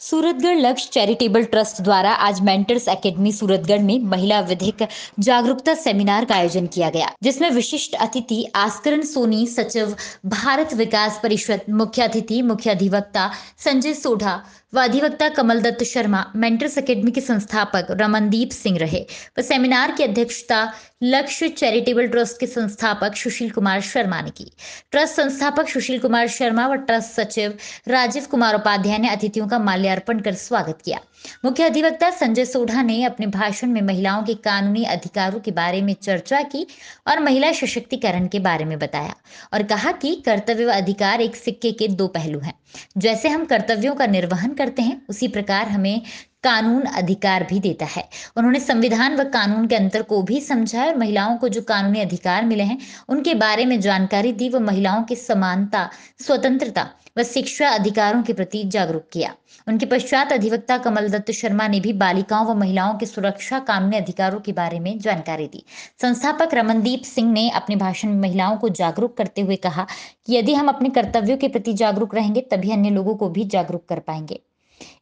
सूरतगढ़ लक्ष्य charitable trust द्वारा आज मेंटर्स एकेडमी सूरतगढ़ में महिला विधिक जागरूकता सेमिनार का आयोजन किया गया, जिसमें विशिष्ट अतिथि आस्करण सोनी, सचिव भारत विकास परिषद मुख्य अतिथि, मुख्य अधिवक्ता संजय सोढ़ा व अधिवक्ता कमल दत्त शर्मा मेंटर्स एकेडमी के संस्थापक रमनदीप सिंह रहे। व सेमिनार की अध्यक्षता लक्ष्य चैरिटेबल ट्रस्ट के संस्थापक सुशील कुमार शर्मा ने की। ट्रस्ट संस्थापक सुशील कुमार शर्मा व ट्रस्ट सचिव राजीव कुमार उपाध्याय ने अतिथियों का माल्यार्पण कर स्वागत किया। मुख्य अधिवक्ता संजय सोढ़ा ने अपने भाषण में महिलाओं के कानूनी अधिकारों के बारे में चर्चा की और महिला सशक्तिकरण के बारे में बताया और कहा कि कर्तव्य व अधिकार एक सिक्के के दो पहलू हैं। जैसे हम कर्तव्यों का निर्वहन करते हैं, उसी प्रकार हमें कानून अधिकार भी देता है। उन्होंने संविधान व कानून के अंतर को भी समझा और महिलाओं को जो कानूनी अधिकार मिले हैं, उनके बारे में जानकारी दी व महिलाओं की समानता, स्वतंत्रता व शिक्षा अधिकारों के प्रति जागरूक किया। उनके पश्चात अधिवक्ता कमल दत्त शर्मा ने भी बालिकाओं व महिलाओं की सुरक्षा कानूनी अधिकारों के बारे में जानकारी दी। संस्थापक रमनदीप सिंह ने अपने भाषण में महिलाओं को जागरूक करते हुए कहा कि यदि हम अपने कर्तव्यों के प्रति जागरूक रहेंगे, तभी अन्य लोगों को भी जागरूक कर पाएँगे।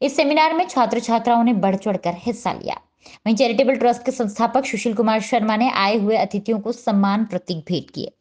इस सेमिनार में छात्र छात्राओं ने बढ़ चढ़कर हिस्सा लिया। वहीं चैरिटेबल ट्रस्ट के संस्थापक सुशील कुमार शर्मा ने आए हुए अतिथियों को सम्मान प्रतीक भेंट किए।